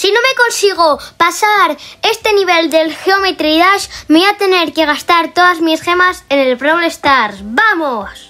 Si no me consigo pasar este nivel del Geometry Dash, me voy a tener que gastar todas mis gemas en el Brawl Stars. ¡Vamos!